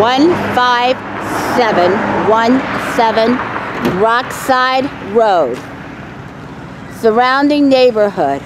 15717 Rockside Road. Surrounding neighborhood.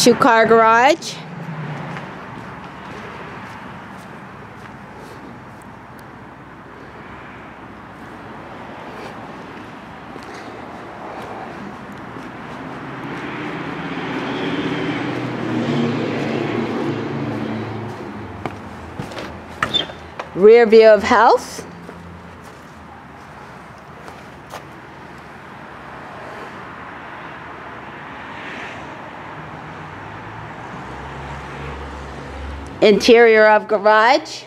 Two car garage. Rear view of house. Interior of garage.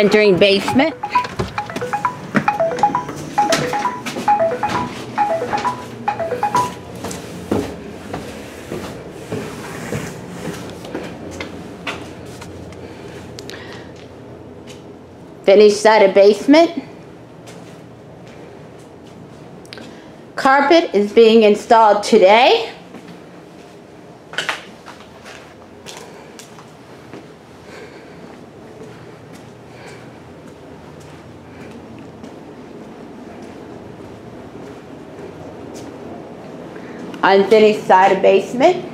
Entering basement. Finished side of basement. Carpet is being installed today. Unfinished side of basement.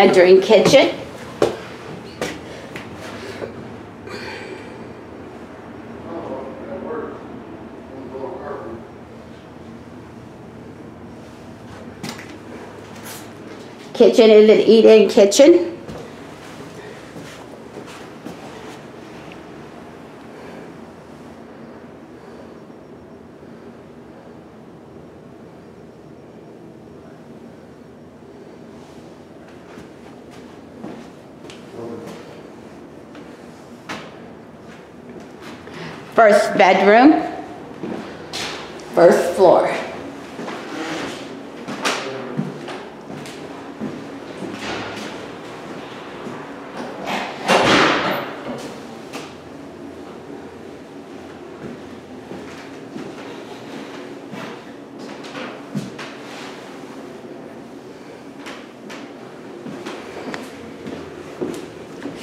Entering kitchen. Kitchen is an eat-in kitchen. First bedroom, first floor.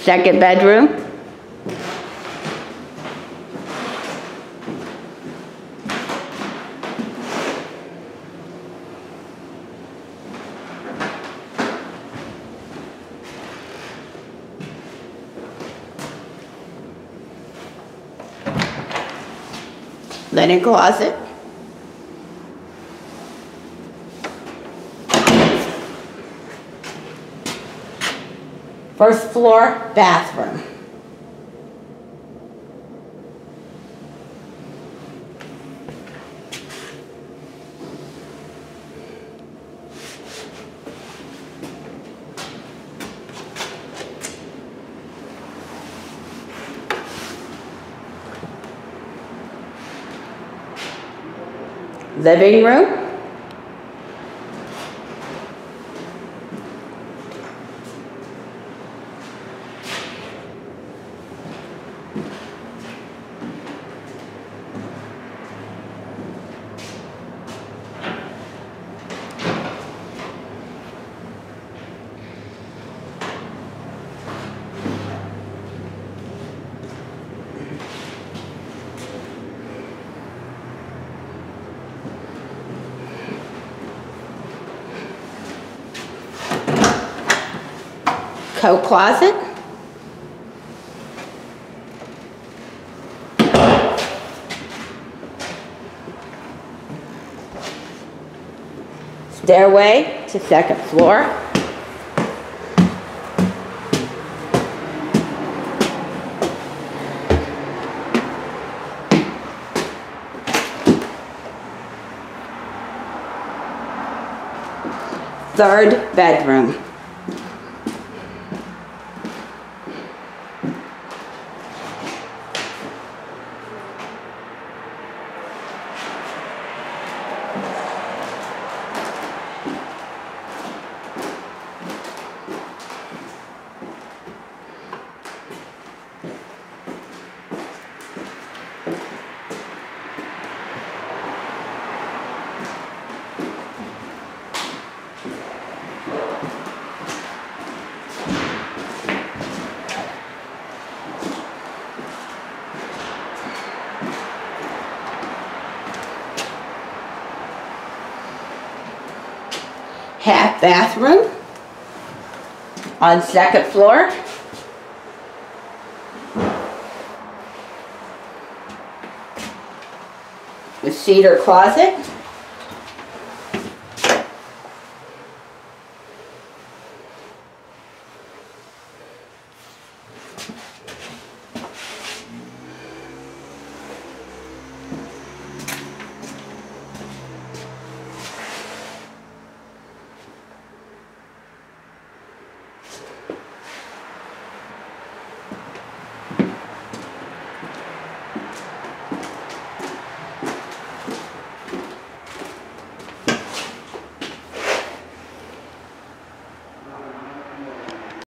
Second bedroom. Linen closet. First floor bathroom. Living room. Coat closet. Stairway to second floor. Third bedroom. Half bathroom on second floor. The cedar closet.